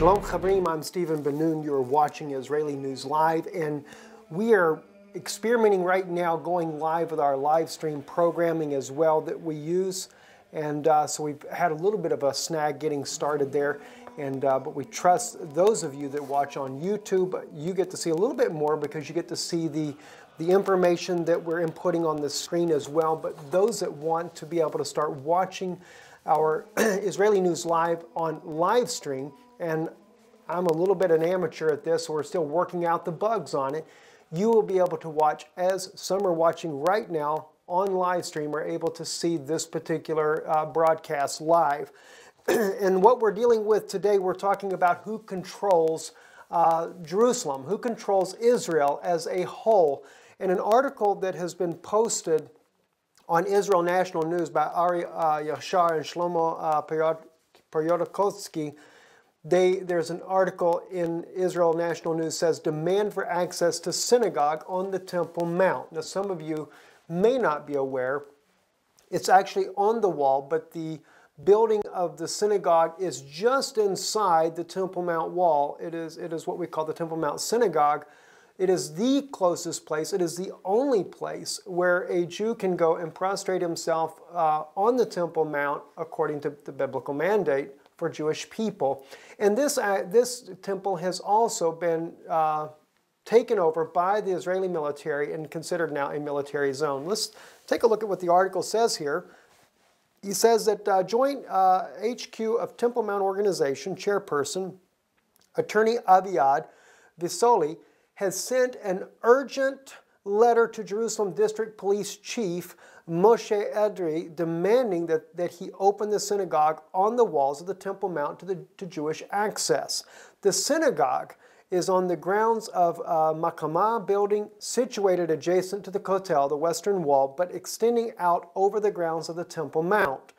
Shalom Chavrim, I'm Stephen Ben-Nun. You're watching Israeli News Live, and we are experimenting right now going live with our live stream programming as well that we use. And uh, so we've had a little bit of a snag getting started there. And, uh, but we trust those of you that watch on YouTube, you get to see a little bit more because you get to see the, the information that we're inputting on the screen as well. But those that want to be able to start watching our Israeli News Live on live stream, and I'm a little bit an amateur at this, so we're still working out the bugs on it. You will be able to watch, as some are watching right now on live stream, are able to see this particular uh, broadcast live. and what we're dealing with today, we're talking about who controls uh, Jerusalem, who controls Israel as a whole. And an article that has been posted on Israel National News by Ari uh, Yashar and Shlomo uh, they, there's an article in Israel National News says demand for access to synagogue on the Temple Mount. Now, some of you may not be aware, it's actually on the wall, but the building of the synagogue is just inside the Temple Mount wall. It is, it is what we call the Temple Mount Synagogue. It is the closest place, it is the only place where a Jew can go and prostrate himself uh, on the Temple Mount according to the biblical mandate for Jewish people. And this, uh, this temple has also been uh, taken over by the Israeli military and considered now a military zone. Let's take a look at what the article says here. He says that uh, Joint HQ uh, of Temple Mount Organization chairperson, attorney Aviad Visoli, has sent an urgent letter to Jerusalem District Police Chief Moshe Edri demanding that, that he open the synagogue on the walls of the Temple Mount to, the, to Jewish access. The synagogue is on the grounds of a Mahkama building situated adjacent to the Kotel, the western wall, but extending out over the grounds of the Temple Mount,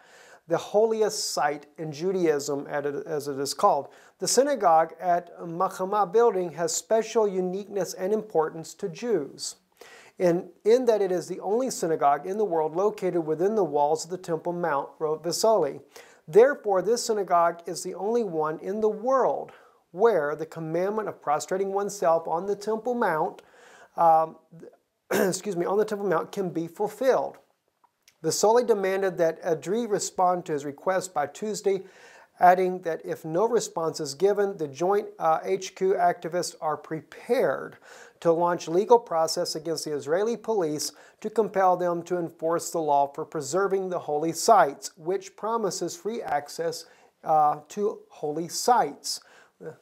the holiest site in Judaism as it is called. The synagogue at Mahkama building has special uniqueness and importance to Jews. In, in that it is the only synagogue in the world located within the walls of the Temple Mount, wrote Visoli. Therefore, this synagogue is the only one in the world where the commandment of prostrating oneself on the Temple Mount, um, excuse me, on the Temple Mount can be fulfilled. Visoli demanded that Edri respond to his request by Tuesday adding that if no response is given, the Joint uh, HQ activists are prepared to launch legal process against the Israeli police to compel them to enforce the law for preserving the holy sites, which promises free access uh, to holy sites.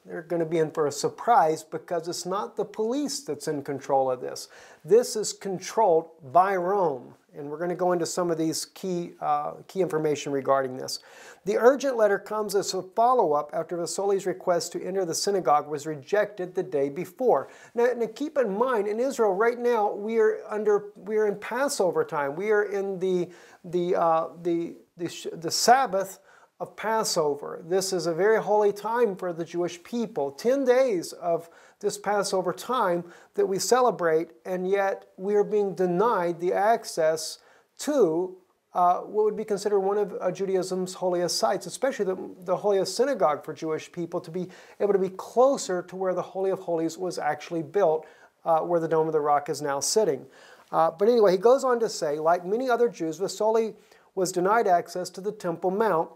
They're going to be in for a surprise because it's not the police that's in control of this. This is controlled by Rome. And we're going to go into some of these key, uh, key information regarding this. The urgent letter comes as a follow-up after Visoli's request to enter the synagogue was rejected the day before. Now, now, keep in mind, in Israel right now, we are under we are in Passover time. We are in the the uh, the, the, the Sabbath of Passover. This is a very holy time for the Jewish people. Ten days of this Passover time that we celebrate, and yet we are being denied the access to uh, what would be considered one of uh, Judaism's holiest sites, especially the, the holiest synagogue for Jewish people, to be able to be closer to where the Holy of Holies was actually built, uh, where the Dome of the Rock is now sitting. Uh, but anyway, he goes on to say, like many other Jews, Visoli was denied access to the Temple Mount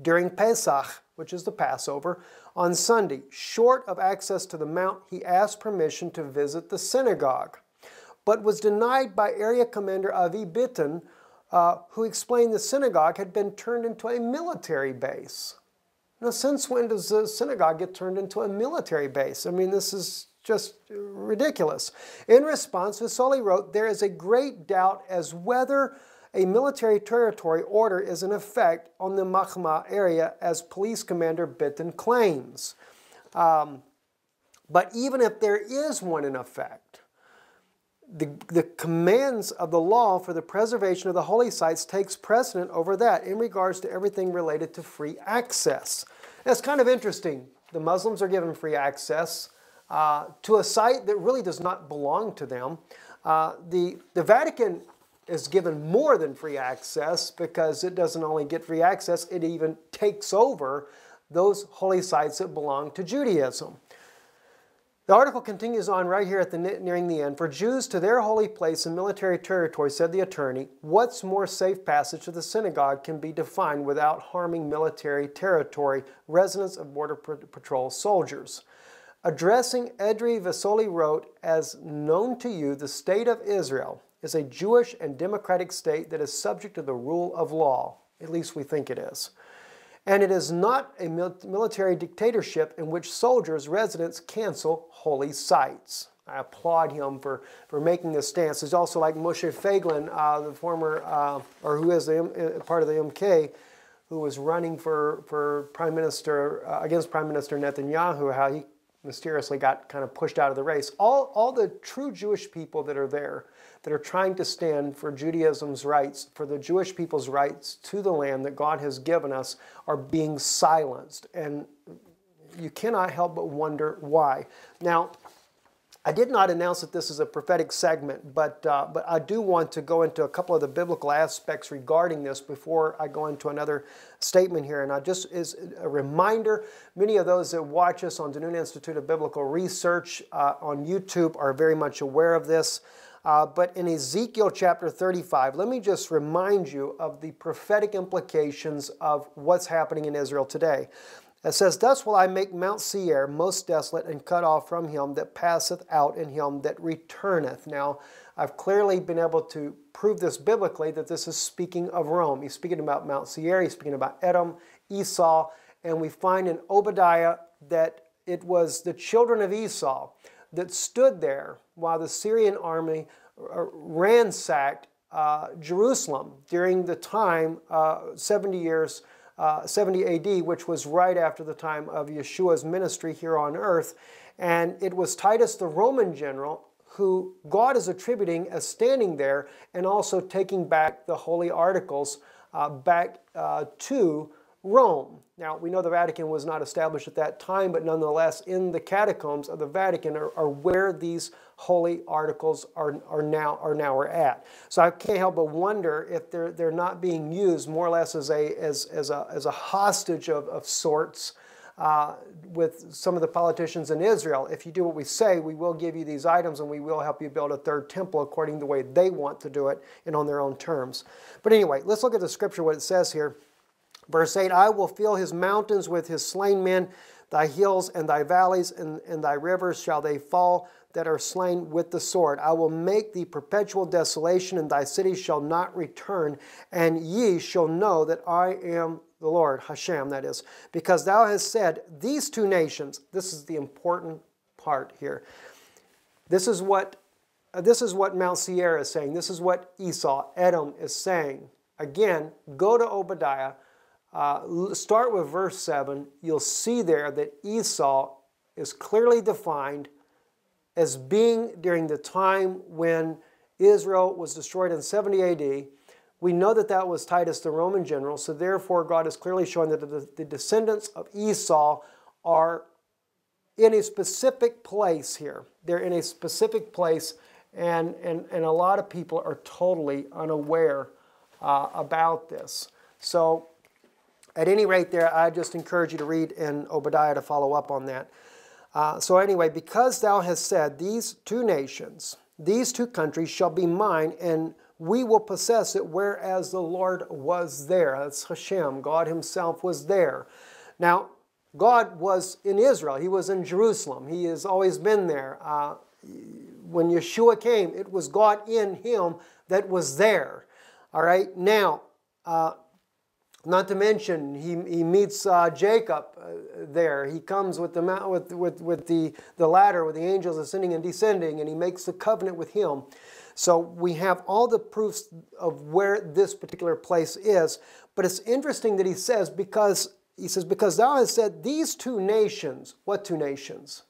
during Pesach, which is the Passover, on Sunday. Short of access to the mount, he asked permission to visit the synagogue, but was denied by Area Commander Avi Bitton, uh, who explained the synagogue had been turned into a military base. Now, since when does the synagogue get turned into a military base? I mean, this is just ridiculous. In response, Visoli wrote, There is a great doubt as whether a military territory order is in effect on the Mahkama area, as Police Commander Bitton claims. Um, but even if there is one in effect, the, the commands of the law for the preservation of the holy sites takes precedent over that in regards to everything related to free access. That's kind of interesting. The Muslims are given free access uh, to a site that really does not belong to them. Uh, the, the Vatican is given more than free access because it doesn't only get free access, it even takes over those holy sites that belong to Judaism. The article continues on right here at the nearing the end. For Jews to their holy place and military territory, said the attorney, what's more safe passage to the synagogue can be defined without harming military territory, residents of Border Patrol soldiers. Addressing Edri Visoli wrote, As known to you, the state of Israel is a Jewish and democratic state that is subject to the rule of law. At least we think it is. And it is not a military dictatorship in which soldiers, residents cancel holy sites. I applaud him for, for making this stance. It's also like Moshe Feiglin, uh, the former, uh, or who is the, uh, part of the MK, who was running for, for Prime Minister, uh, against Prime Minister Netanyahu, how he mysteriously got kind of pushed out of the race. All, all the true Jewish people that are there that are trying to stand for Judaism's rights, for the Jewish people's rights to the land that God has given us, are being silenced. And you cannot help but wonder why. Now, I did not announce that this is a prophetic segment, but, uh, but I do want to go into a couple of the biblical aspects regarding this before I go into another statement here. And I just, as a reminder, many of those that watch us on the Noon Institute of Biblical Research uh, on YouTube are very much aware of this. Uh, but in Ezekiel chapter 35, let me just remind you of the prophetic implications of what's happening in Israel today. It says, Thus will I make Mount Seir most desolate and cut off from him that passeth out and him that returneth. Now, I've clearly been able to prove this biblically that this is speaking of Rome. He's speaking about Mount Seir, he's speaking about Edom, Esau, and we find in Obadiah that it was the children of Esau that stood there while the Syrian army uh, ransacked uh, Jerusalem during the time, uh, 70 years, uh, 70 AD, which was right after the time of Yeshua's ministry here on earth. And it was Titus, the Roman general, who God is attributing as standing there and also taking back the holy articles uh, back uh, to Rome. Now, we know the Vatican was not established at that time, but nonetheless, in the catacombs of the Vatican are, are where these holy articles are, are, now, are now are at. So I can't help but wonder if they're, they're not being used more or less as a, as, as a, as a hostage of, of sorts uh, with some of the politicians in Israel. If you do what we say, we will give you these items and we will help you build a third temple according to the way they want to do it and on their own terms. But anyway, let's look at the scripture, what it says here. Verse 8 I will fill his mountains with his slain men, thy hills and thy valleys and, and thy rivers shall they fall that are slain with the sword. I will make thee perpetual desolation, and thy cities shall not return, and ye shall know that I am the Lord, Hashem, that is, because thou hast said, These two nations, this is the important part here. This is what uh, this is what Mount Seir is saying. This is what Esau, Edom, is saying. Again, go to Obadiah uh, start with verse 7. You'll see there that Esau is clearly defined as being during the time when Israel was destroyed in 70 AD. We know that that was Titus, the Roman general, so therefore God is clearly showing that the, the descendants of Esau are in a specific place here. They're in a specific place, and, and, and a lot of people are totally unaware uh, about this. So at any rate, there, I just encourage you to read in Obadiah to follow up on that. Uh, so, anyway, because thou hast said, These two nations, these two countries shall be mine, and we will possess it, whereas the Lord was there. That's Hashem. God Himself was there. Now, God was in Israel, He was in Jerusalem, He has always been there. Uh, when Yeshua came, it was God in Him that was there. All right, now, uh, not to mention, he, he meets uh, Jacob uh, there. He comes with the, with, with, with the, the ladder, with the angels ascending and descending, and he makes the covenant with him. So we have all the proofs of where this particular place is. But it's interesting that he says, because he says, because thou hast said these two nations, what two nations?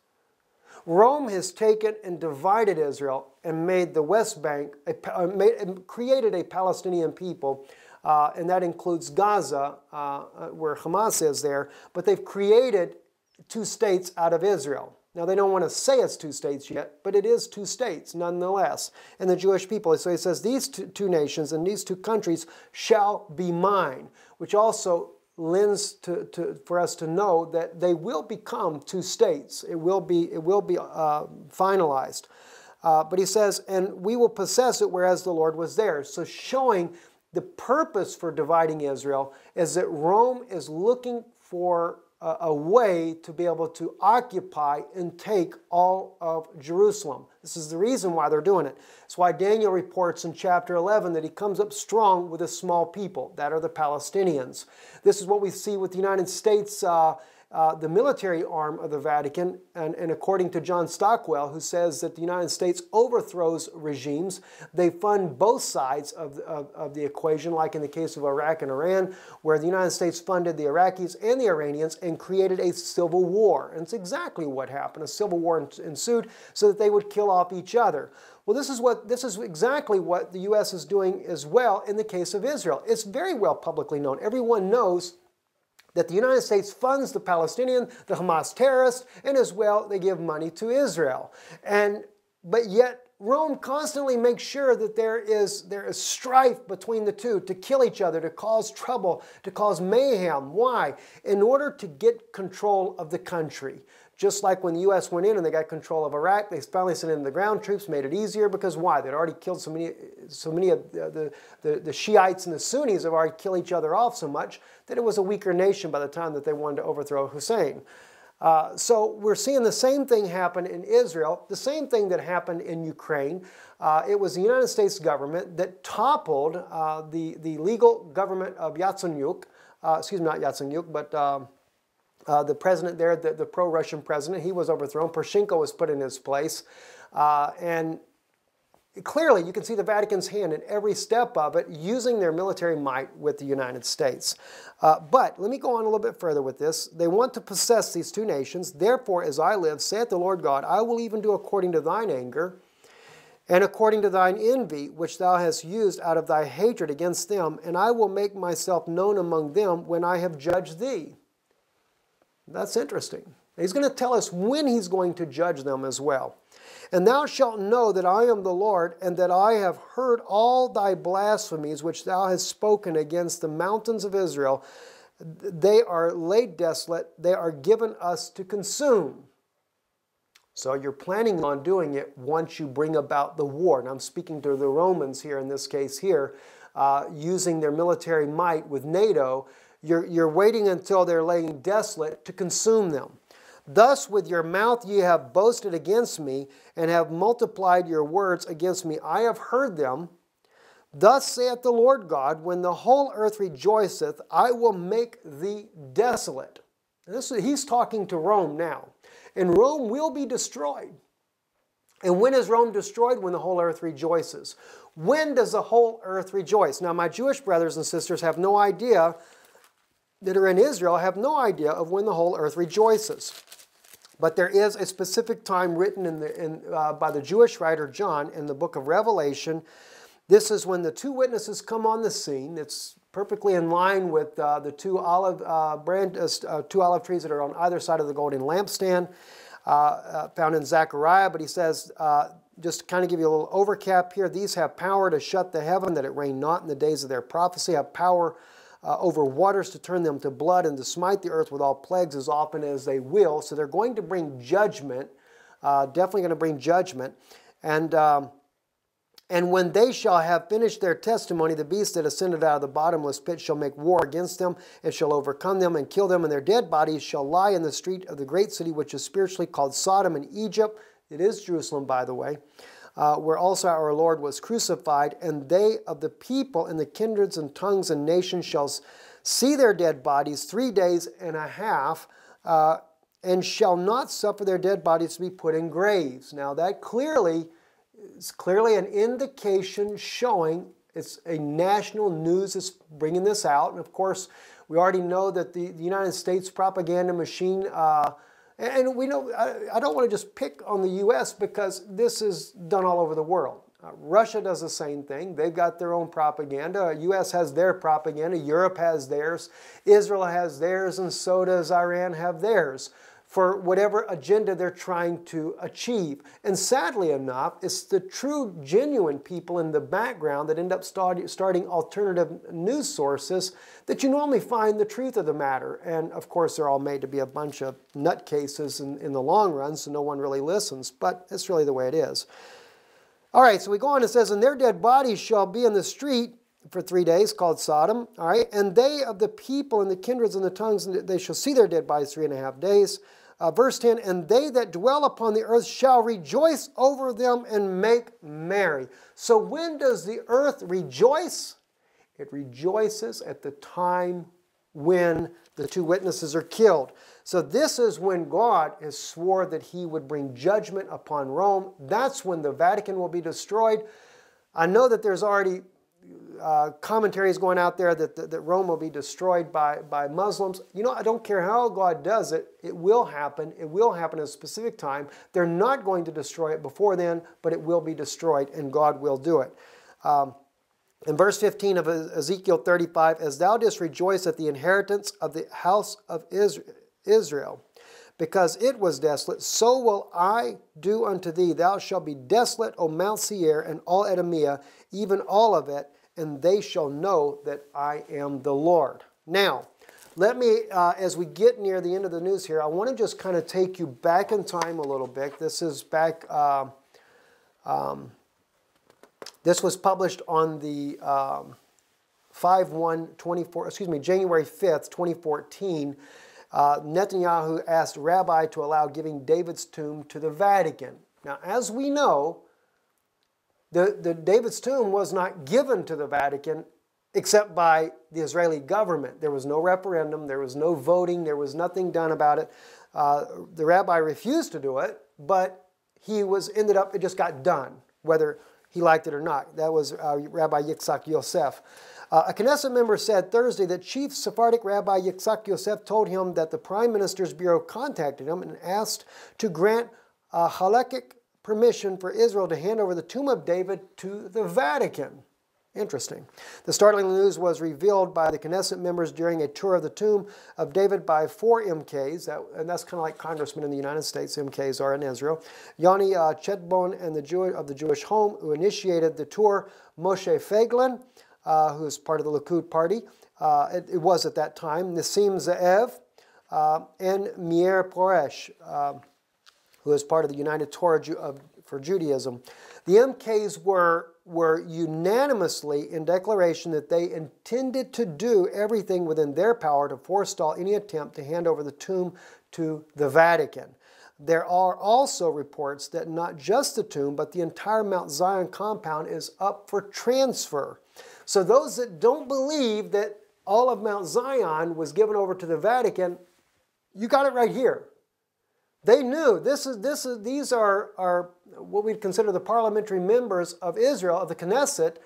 Rome has taken and divided Israel and made the West Bank, a, uh, made, created a Palestinian people uh, and that includes Gaza, uh, uh, where Hamas is there, but they've created two states out of Israel. Now, they don't want to say it's two states yet, but it is two states nonetheless. And the Jewish people, so he says, these two, nations and these two countries shall be mine, which also lends to, to, for us to know that they will become two states. It will be, it will be uh, finalized. Uh, but he says, and we will possess it whereas the Lord was there. So showing the purpose for dividing Israel is that Rome is looking for a, a way to be able to occupy and take all of Jerusalem. This is the reason why they're doing it. It's why Daniel reports in chapter 11 that he comes up strong with a small people, that are the Palestinians. This is what we see with the United States. Uh, uh, the military arm of the Vatican, and, and, according to John Stockwell, who says that the United States overthrows regimes, they fund both sides of, of, of, the equation, like in the case of Iraq and Iran, where the United States funded the Iraqis and the Iranians and created a civil war. And it's exactly what happened. A civil war ensued so that they would kill off each other. Well, this is what this is exactly what the U.S. is doing as well in the case of Israel. It's very well publicly known. Everyone knows that the United States funds the Palestinian, the Hamas terrorists, and as well they give money to Israel. And but yet Rome constantly makes sure that there is, there is strife between the two to kill each other, to cause trouble, to cause mayhem. Why? In order to get control of the country. Just like when the U.S. went in and they got control of Iraq, they finally sent in the ground troops, made it easier because why? They'd already killed so many, so many of the, the, the Shiites and the Sunnis have already killed each other off so much that it was a weaker nation by the time that they wanted to overthrow Hussein. Uh, so we're seeing the same thing happen in Israel, the same thing that happened in Ukraine. Uh, it was the United States government that toppled uh, the, the legal government of Yatsenyuk, uh, excuse me, not Yatsenyuk, but um, uh, the president there, the, the pro-Russian president, he was overthrown. Poroshenko was put in his place. Uh, and clearly you can see the Vatican's hand in every step of it using their military might with the United States. Uh, but let me go on a little bit further with this. They want to possess these two nations. Therefore, as I live, saith the Lord God, I will even do according to thine anger and according to thine envy, which thou hast used out of thy hatred against them, and I will make myself known among them when I have judged thee. That's interesting. He's going to tell us when he's going to judge them as well. And thou shalt know that I am the Lord, and that I have heard all thy blasphemies which thou hast spoken against the mountains of Israel. They are laid desolate, they are given us to consume. So you're planning on doing it once you bring about the war. And I'm speaking to the Romans here in this case here, uh, using their military might with NATO you're, you're waiting until they're laying desolate to consume them. Thus, with your mouth ye have boasted against me, and have multiplied your words against me. I have heard them. Thus saith the Lord God, when the whole earth rejoiceth, I will make thee desolate. This, he's talking to Rome now. And Rome will be destroyed. And when is Rome destroyed? When the whole earth rejoices. When does the whole earth rejoice? Now, my Jewish brothers and sisters have no idea that are in Israel have no idea of when the whole earth rejoices. But there is a specific time written in the, in, uh, by the Jewish writer John in the book of Revelation. This is when the two witnesses come on the scene. It's perfectly in line with uh, the two olive, uh, brand, uh, uh, two olive trees that are on either side of the golden lampstand, uh, found in Zechariah. But he says, just to kind of give you a little overcap here, these have power to shut the heaven that it rain not in the days of their prophecy, have power uh, over waters to turn them to blood and to smite the earth with all plagues as often as they will. So they're going to bring judgment, uh, definitely going to bring judgment. And, um, and when they shall have finished their testimony, the beast that ascended out of the bottomless pit shall make war against them and shall overcome them and kill them, and their dead bodies shall lie in the street of the great city, which is spiritually called Sodom and Egypt. It is Jerusalem, by the way uh, where also our Lord was crucified, and they of the people and the kindreds and tongues and nations shall see their dead bodies three days and a half, uh, and shall not suffer their dead bodies to be put in graves. Now that clearly is clearly an indication showing it's a national news is bringing this out, and of course we already know that the, the United States propaganda machine. Uh, and we know, I don't want to just pick on the US because this is done all over the world. Uh, Russia does the same thing. They've got their own propaganda. US has their propaganda. Europe has theirs. Israel has theirs, and so does Iran have theirs. For whatever agenda they're trying to achieve. And sadly enough, it's the true, genuine people in the background that end up start, starting alternative news sources that you normally find the truth of the matter. And of course, they're all made to be a bunch of nutcases in, in the long run, so no one really listens, but it's really the way it is. All right, so we go on, it says, And their dead bodies shall be in the street for three days, called Sodom. All right, and they of the people and the kindreds and the tongues, they shall see their dead bodies three and a half days. Uh, verse 10 And they that dwell upon the earth shall rejoice over them and make merry. So, when does the earth rejoice? It rejoices at the time when the two witnesses are killed. So, this is when God has swore that he would bring judgment upon Rome. That's when the Vatican will be destroyed. I know that there's already uh, commentaries going out there that, that, that, Rome will be destroyed by, by Muslims. You know, I don't care how God does it, it will happen. It will happen at a specific time. They're not going to destroy it before then, but it will be destroyed, and God will do it. Um, in verse 15 of Ezekiel 35, as thou didst rejoice at the inheritance of the house of Israel, because it was desolate, so will I do unto thee. Thou shalt be desolate, O Mount Seir, and all Edomia, even all of it, and they shall know that I am the Lord. Now, let me, uh, as we get near the end of the news here, I want to just kind of take you back in time a little bit. This is back, uh, um, this was published on the um, 5 1 24, excuse me, January 5th, 2014. Uh, Netanyahu asked Rabbi to allow giving David's tomb to the Vatican. Now, as we know, the, the David's tomb was not given to the Vatican except by the Israeli government. There was no referendum, there was no voting, there was nothing done about it. Uh, the rabbi refused to do it, but he was ended up, it just got done, whether he liked it or not. That was uh, Rabbi Yitzhak Yosef. Uh, a Knesset member said Thursday that Chief Sephardic Rabbi Yitzhak Yosef told him that the Prime Minister's Bureau contacted him and asked to grant a halakhic permission for Israel to hand over the tomb of David to the Vatican. Interesting. The startling news was revealed by the Knesset members during a tour of the tomb of David by four MKs, that, and that's kind of like congressmen in the United States, MKs are in Israel. Yoni uh, Chetboun and the Jew, of the Jewish Home, who initiated the tour, Moshe Feiglin, uh, who is part of the Likud party. Uh, it, it, was at that time, Nissim Ze'ev, uh, and Meir Porush. Who is part of the United Torah for Judaism. The MKs were, were unanimously in declaration that they intended to do everything within their power to forestall any attempt to hand over the tomb to the Vatican. There are also reports that not just the tomb, but the entire Mount Zion compound is up for transfer. So those that don't believe that all of Mount Zion was given over to the Vatican, you got it right here. They knew this is, this is, these are, are what we'd consider the parliamentary members of Israel, of the Knesset.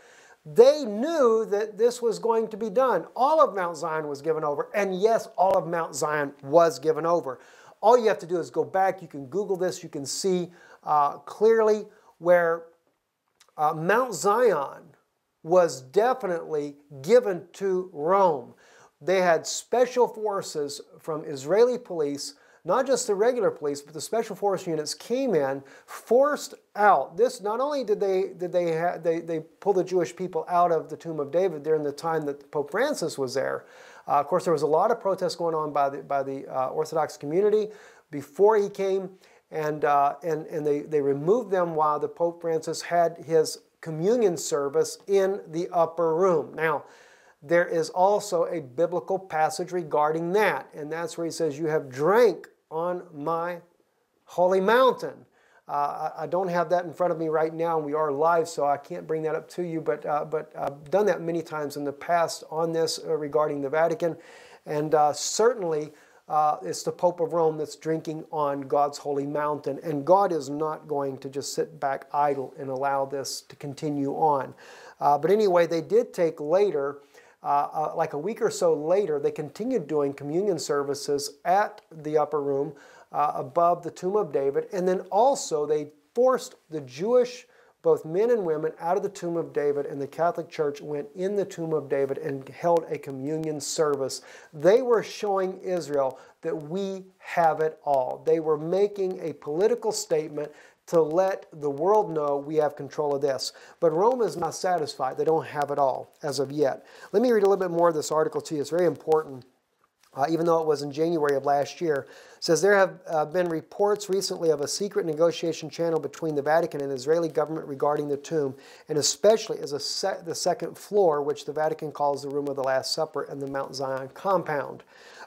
They knew that this was going to be done. All of Mount Zion was given over. And yes, all of Mount Zion was given over. All you have to do is go back. You can Google this. You can see uh, clearly where uh, Mount Zion was definitely given to Rome. They had special forces from Israeli police not just the regular police, but the special force units came in, forced out. This not only did they did they ha- they they pull the Jewish people out of the tomb of David during the time that Pope Francis was there. Uh, of course, there was a lot of protests going on by the by the uh, Orthodox community before he came, and uh, and and they they removed them while the Pope Francis had his communion service in the upper room. Now there is also a biblical passage regarding that. And that's where he says, You have drank on my holy mountain. Uh, I, don't have that in front of me right now, and we are live, so I can't bring that up to you. But uh, but I've done that many times in the past on this uh, regarding the Vatican, and uh, certainly uh, it's the Pope of Rome that's drinking on God's holy mountain, and God is not going to just sit back idle and allow this to continue on. Uh, but anyway, they did take later. Uh, uh, like a week or so later, they continued doing communion services at the upper room uh, above the tomb of David. And then also, they forced the Jewish both men and women out of the tomb of David, and the Catholic Church went in the tomb of David and held a communion service. They were showing Israel that we have it all. They were making a political statement to let the world know we have control of this. But Rome is not satisfied. They don't have it all as of yet. Let me read a little bit more of this article to you. It's very important uh, even though it was in January of last year, says there have uh, been reports recently of a secret negotiation channel between the Vatican and the Israeli government regarding the tomb, and especially as se the second floor, which the Vatican calls the Room of the Last Supper and the Mount Zion compound.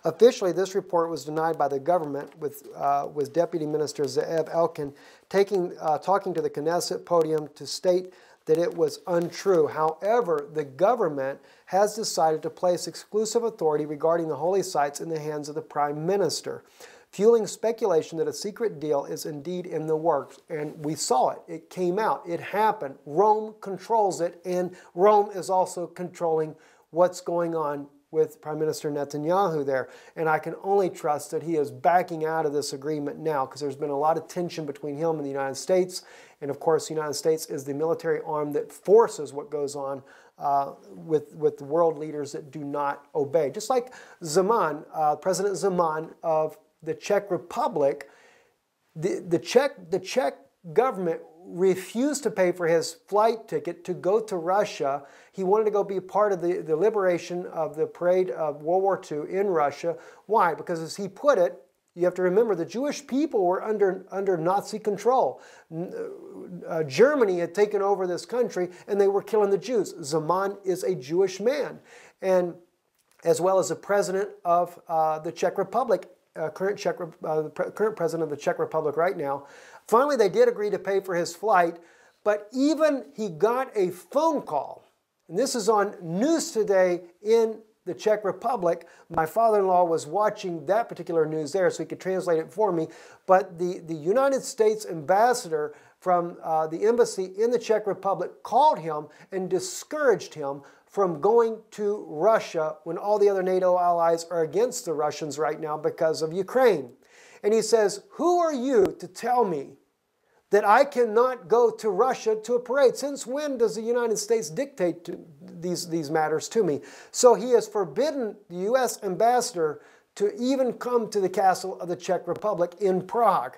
Officially, this report was denied by the government, with, uh, with Deputy Minister Ze'ev Elkin taking, uh, talking to the Knesset podium to state that it was untrue. However, the government has decided to place exclusive authority regarding the holy sites in the hands of the prime minister, fueling speculation that a secret deal is indeed in the works. And we saw it. It came out. It happened. Rome controls it, and Rome is also controlling what's going on with Prime Minister Netanyahu there. And I can only trust that he is backing out of this agreement now because there's been a lot of tension between him and the United States. And of course, the United States is the military arm that forces what goes on uh, with, with world leaders that do not obey. Just like Zeman, uh, President Zeman of the Czech Republic, the, the, Czech, the Czech government refused to pay for his flight ticket to go to Russia. He wanted to go be part of the, the liberation of the parade of World War II in Russia. Why? Because as he put it, you have to remember the Jewish people were under, under Nazi control. Uh, Germany had taken over this country and they were killing the Jews. Zeman is a Jewish man. And as well as the president of uh, the Czech Republic, uh, current, Czech, uh, current president of the Czech Republic right now. Finally, they did agree to pay for his flight, but even he got a phone call, and this is on News Today in the Czech Republic. My father-in-law was watching that particular news there, so he could translate it for me. But the, the United States ambassador from uh, the embassy in the Czech Republic called him and discouraged him from going to Russia when all the other NATO allies are against the Russians right now because of Ukraine. And he says, Who are you to tell me that I cannot go to Russia to a parade? Since when does the United States dictate these, these matters to me? So he has forbidden the U.S. ambassador to even come to the castle of the Czech Republic in Prague.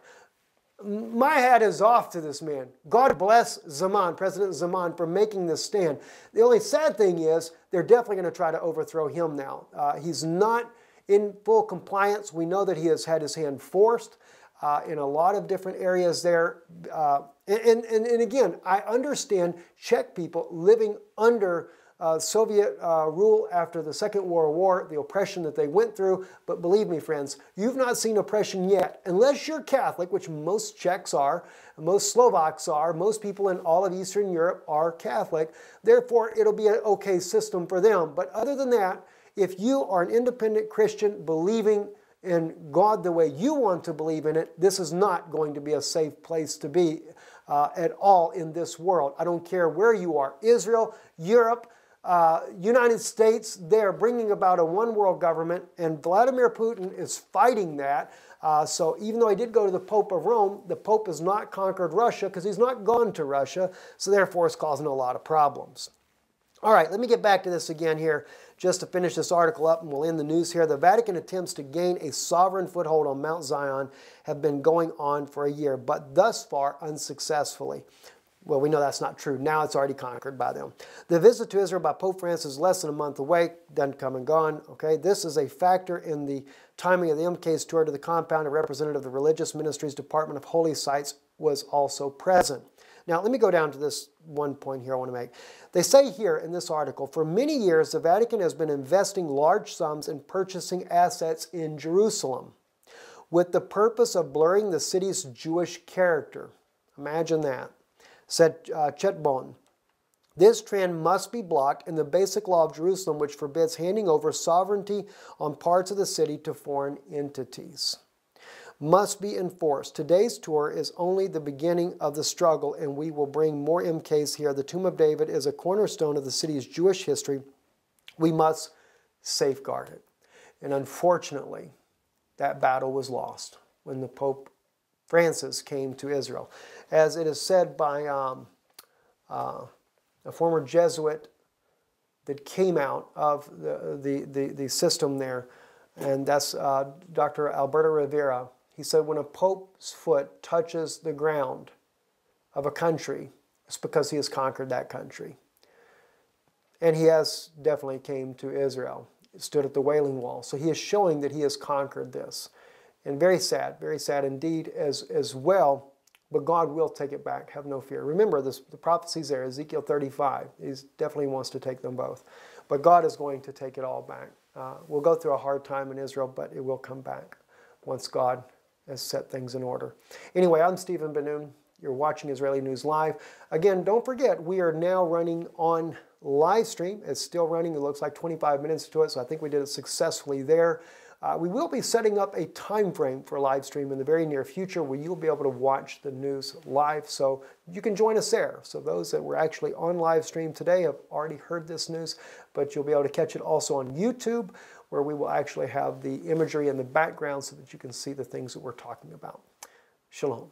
My hat is off to this man. God bless Zeman, President Zeman, for making this stand. The only sad thing is they're definitely going to try to overthrow him now. Uh, he's not in full compliance. We know that he has had his hand forced uh, in a lot of different areas there. Uh, and, and, and again, I understand Czech people living under uh, Soviet uh, rule after the Second World War, the oppression that they went through. But believe me, friends, you've not seen oppression yet. Unless you're Catholic, which most Czechs are, most Slovaks are, most people in all of Eastern Europe are Catholic. Therefore, it'll be an okay system for them. But other than that, if you are an independent Christian believing in God the way you want to believe in it, this is not going to be a safe place to be uh, at all in this world. I don't care where you are Israel, Europe, uh, United States, they're bringing about a one world government, and Vladimir Putin is fighting that. Uh, so even though he did go to the Pope of Rome, the Pope has not conquered Russia because he's not gone to Russia, so therefore it's causing a lot of problems. All right, let me get back to this again here just to finish this article up and we'll end the news here. The Vatican attempts to gain a sovereign foothold on Mount Zion have been going on for a year, but thus far unsuccessfully. Well, we know that's not true. Now it's already conquered by them. The visit to Israel by Pope Francis is less than a month away, done come and gone. Okay, this is a factor in the timing of the MK's tour to the compound. A representative of the Religious Ministries Department of Holy Sites was also present. Now, let me go down to this one point here I want to make. They say here in this article, for many years, the Vatican has been investing large sums in purchasing assets in Jerusalem with the purpose of blurring the city's Jewish character. Imagine that, said uh, Chetboun. This trend must be blocked in the basic law of Jerusalem, which forbids handing over sovereignty on parts of the city to foreign entities must be enforced. Today's tour is only the beginning of the struggle, and we will bring more MKs here. The Tomb of David is a cornerstone of the city's Jewish history. We must safeguard it. And unfortunately, that battle was lost when the Pope Francis came to Israel. As it is said by um, uh, a former Jesuit that came out of the, the, the, the system there, and that's uh, Dr. Alberto Rivera. He said, when a pope's foot touches the ground of a country, it's because he has conquered that country. And he has definitely came to Israel, stood at the Wailing Wall. So he is showing that he has conquered this. And very sad, very sad indeed as, as well. But God will take it back, have no fear. Remember, this, the prophecies there, Ezekiel 35, he definitely wants to take them both. But God is going to take it all back. Uh, we'll go through a hard time in Israel, but it will come back once God has set things in order. Anyway, I'm Stephen Ben-Nun. You're watching Israeli News Live. Again, don't forget, we are now running on live stream. It's still running. It looks like 25 minutes to it, so I think we did it successfully there. Uh, we will be setting up a time frame for live stream in the very near future where you'll be able to watch the news live. So you can join us there. So those that were actually on live stream today have already heard this news, but you'll be able to catch it also on YouTube where we will actually have the imagery in the background so that you can see the things that we're talking about. Shalom.